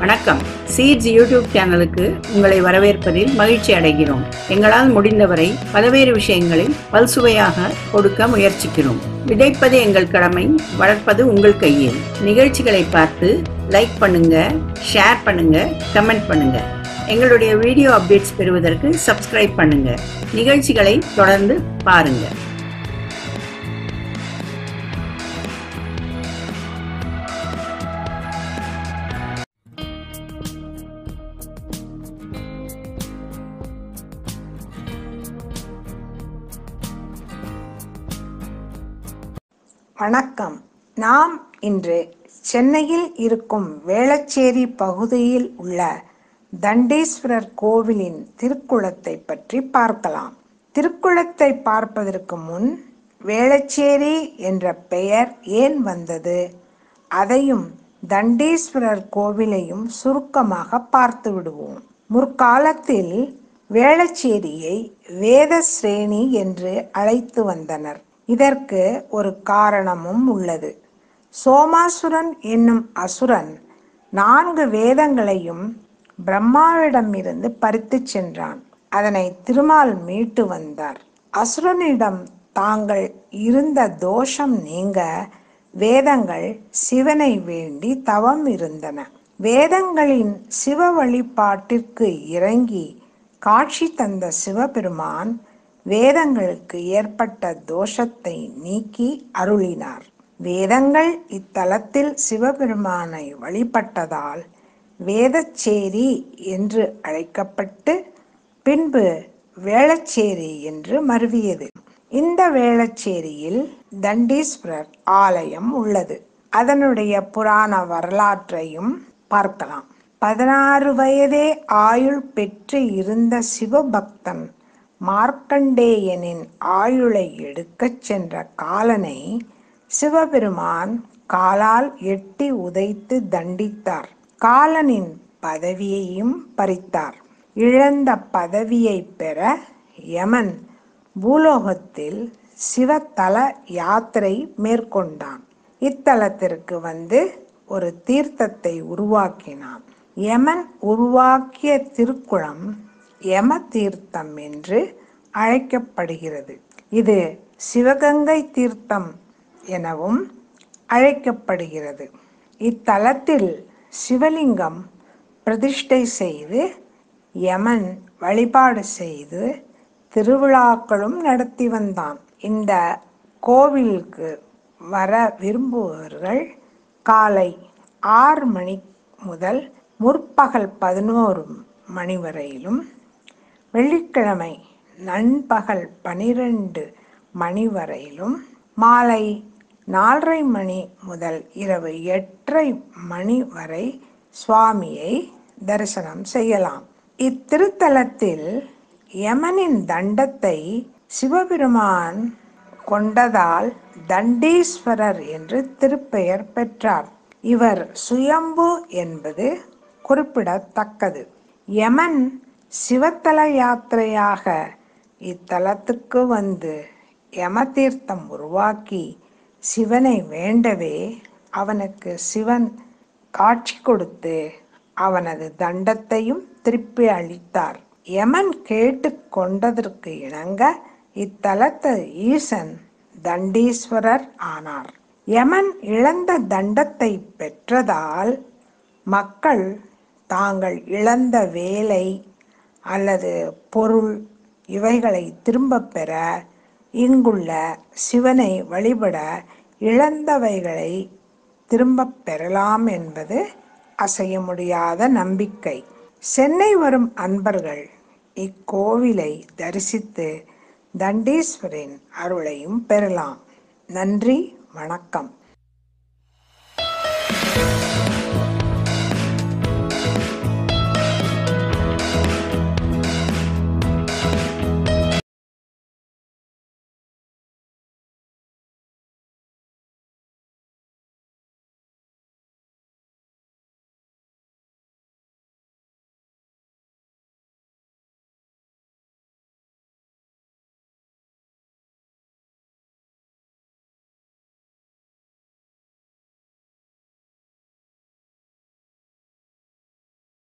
வணக்கம். Seeds YouTube சேனலுக்கு உங்களை வரவேற்பதில் மகிழ்ச்சி அடைகிறோம். எங்களால் முடிந்தவரை பல்வேறு விஷயங்களில் பல்சுவையாக கொடுக்க முயற்சிக்கிறோம். விதைப்பது எங்கள் கடமை வளர்ப்பது உங்கள் கையில் நிகழ்ச்சிகளை பார்த்து லைக் பண்ணுங்க ஷேர் பண்ணுங்க கமெண்ட் பண்ணுங்க. எங்களுடைய வீடியோ அப்டேட்ஸ் பெறுவதற்கு சப்ஸ்கிரைப் பண்ணுங்க. நிகழ்ச்சிகளை தொடர்ந்து பாருங்கள் வணக்கம். நாம் இன்று சென்னையில் இருக்கும் வேளச்சேரி பகுதியில் உள்ள தண்டேஸ்வரர் கோவிலின் திருக்குளத்தை பற்றி பார்க்கலாம். திருக்குளத்தை பார்ப்பதற்கு முன் வேளச்சேரி என்ற பெயர் ஏன் வந்தது? அதையும் தண்டேஸ்வரர் கோவிலையும் சுருக்கமாக பார்த்து விடுவோம். முற்காலத்தில் வேளச்சேரியை வேதஸ்ரேணி என்று அழைத்து வந்தனர். இதற்கு ஒரு காரணமும் உள்ளது. சோமாசுரன் என்னும் அசுரன் நான்கு வேதங்களையும் பிரம்மாவிடமிருந்து பறித்துச் சென்றான். அதனை திருமால் மீட்டு வந்தார். அசுரனிடம் தாங்கள் இருந்த தோஷம் நீங்க வேதங்கள் சிவனை வேண்டி தவம் இருந்தன. வேதங்களின் சிவ வழிபாட்டிற்கு இறங்கி காட்சி தந்த சிவபெருமான் வேதங்களுக்கு ஏற்பட்ட தோஷத்தை நீக்கி அருளினார். வேதங்கள் இத்தலத்தில் சிவபெருமானை வழிபட்டதால் வேதச்சேரி என்று அழைக்கப்பட்டு பின்பு வேளச்சேரி என்று மருவியது. இந்த வேளச்சேரியில் தண்டீஸ்வரர் ஆலயம் உள்ளது. அதனுடைய புராண வரலாற்றையும் பார்க்கலாம். பதினாறு வயதே ஆயுள் பெற்று இருந்த சிவபக்தன் மார்க்கண்டேயனின் ஆயுளை எடுக்கச் சென்ற காலனை சிவபெருமான் காலால் எட்டி உதைத்து தண்டித்தார். காலனின் பதவியையும் பறித்தார். இழந்த பதவியை பெற யமன் பூலோகத்தில் சிவத்தல யாத்திரை மேற்கொண்டான். இத்தலத்திற்கு வந்து ஒரு தீர்த்தத்தை உருவாக்கினான். யமன் உருவாக்கிய திருக்குளம் யம தீர்த்தம் என்று அழைக்கப்படுகிறது. இது சிவகங்கை தீர்த்தம் எனவும் அழைக்கப்படுகிறது. இத்தலத்தில் சிவலிங்கம் பிரதிஷ்டை செய்து யமன் வழிபாடு செய்து திருவிழாக்களும் நடத்தி வந்தான். இந்த கோவிலுக்கு வர விரும்புபவர்கள் காலை ஆறு மணி முதல் முற்பகல் பதினோரு மணி வரையிலும் வெள்ளிக்கிழமை நண்பகல் பனிரெண்டு மணி வரையிலும் மாலை நாலரை மணி முதல் இரவு எட்டரை மணி வரை சுவாமியை தரிசனம் செய்யலாம். இத்திருத்தலத்தில் யமனின் தண்டத்தை சிவபெருமான் கொண்டதால் தண்டீஸ்வரர் என்று திருப்பெயர் பெற்றார். இவர் சுயம்பு என்பது குறிப்பிடத்தக்கது. யமன் சிவத்தல யாத்திரையாக இத்தலத்துக்கு வந்து யமதீர்த்தம் உருவாக்கி சிவனை வேண்டவே அவனுக்கு சிவன் காட்சி கொடுத்து அவனது தண்டத்தையும் திருப்பி அளித்தார். யமன் கேட்டு கொண்டதற்கு இணங்க இத்தலத்து ஈசன் தண்டீஸ்வரர் ஆனார். யமன் இழந்த தண்டத்தை பெற்றதால் மக்கள் தாங்கள் இழந்த வேலை அல்லது பொருள் இவைகளை திரும்பப் பெற இங்குள்ள சிவனை வழிபட இழந்தவைகளை திரும்பப் பெறலாம் என்பது அசைய முடியாத நம்பிக்கை. சென்னை வரும் அன்பர்கள் இக்கோவிலை தரிசித்து தண்டீஸ்வரின் அருளையும் பெறலாம். நன்றி வணக்கம்.